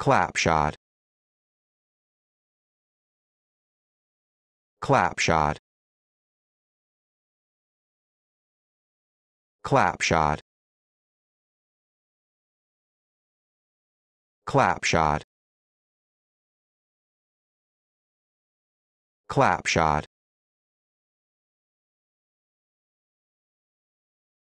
Clapshot. Clapshot. Clapshot. Clapshot. Clapshot.